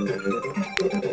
ハハハハ!